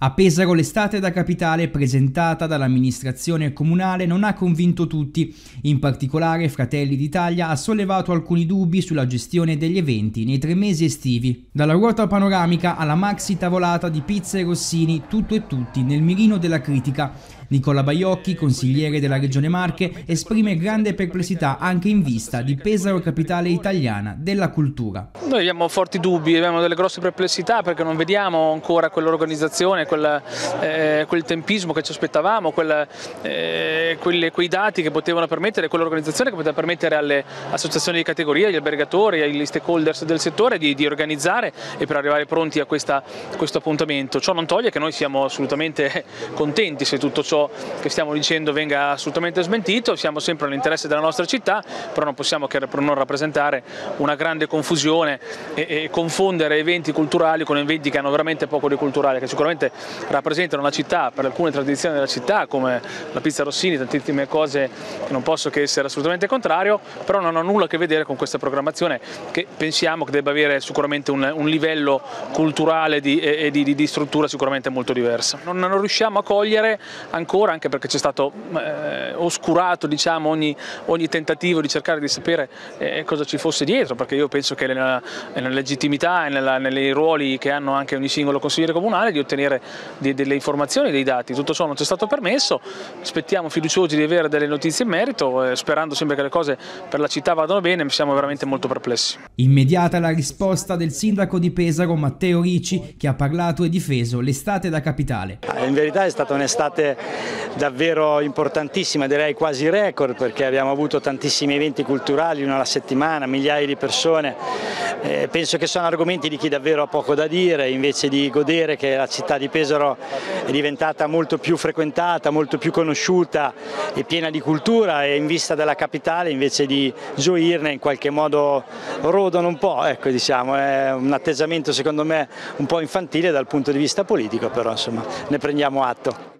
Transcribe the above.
A Pesaro l'estate da capitale presentata dall'amministrazione comunale non ha convinto tutti, in particolare Fratelli d'Italia ha sollevato alcuni dubbi sulla gestione degli eventi nei tre mesi estivi. Dalla ruota panoramica alla maxi tavolata di pizza e rossini, tutto e tutti nel mirino della critica Nicola Baiocchi, consigliere della Regione Marche, esprime grande perplessità anche in vista di Pesaro capitale italiana della cultura. Noi abbiamo forti dubbi, abbiamo delle grosse perplessità perché non vediamo ancora quell'organizzazione, quel, eh, quel, tempismo che ci aspettavamo, quel, eh, quelle, quei dati che potevano permettere, quell'organizzazione che poteva permettere alle associazioni di categoria, agli albergatori, agli stakeholders del settore di, di organizzare e per arrivare pronti a, questa, questo appuntamento. Ciò non toglie che noi siamo assolutamente contenti se tutto ciò che stiamo dicendo venga assolutamente smentito, siamo sempre nell'interesse della nostra città, però non possiamo che non rappresentare una grande confusione e, e, confondere eventi culturali con eventi che hanno veramente poco di culturale, che sicuramente rappresentano la città per alcune tradizioni della città come la pizza Rossini, tantissime cose che non posso che essere assolutamente contrario, però non hanno nulla a che vedere con questa programmazione che pensiamo che debba avere sicuramente un, un livello culturale di, e di, di, struttura sicuramente molto diverso. Non, non riusciamo a cogliere ancora, anche perché c'è stato eh, oscurato diciamo, ogni, ogni, tentativo di cercare di sapere eh, cosa ci fosse dietro, perché io penso che nella, nella legittimità e nella, nei ruoli che hanno anche ogni singolo consigliere comunale di ottenere di, delle informazioni, dei dati, tutto ciò non ci è stato permesso, aspettiamo fiduciosi di avere delle notizie in merito, eh, sperando sempre che le cose per la città vadano bene, siamo veramente molto perplessi. Immediata la risposta del sindaco di Pesaro Matteo Ricci che ha parlato e difeso l'estate da capitale. In verità è stata un'estate davvero importantissima, direi quasi record perché abbiamo avuto tantissimi eventi culturali, una alla settimana, migliaia di persone. Eh, penso che sono argomenti di chi davvero ha poco da dire, invece di godere che la città di Pesaro è diventata molto più frequentata, molto più conosciuta e piena di cultura e in vista della capitale invece di gioirne in qualche modo rodono un po', ecco, diciamo. è un atteggiamento secondo me un po' infantile dal punto di vista politico, però insomma ne prendiamo atto.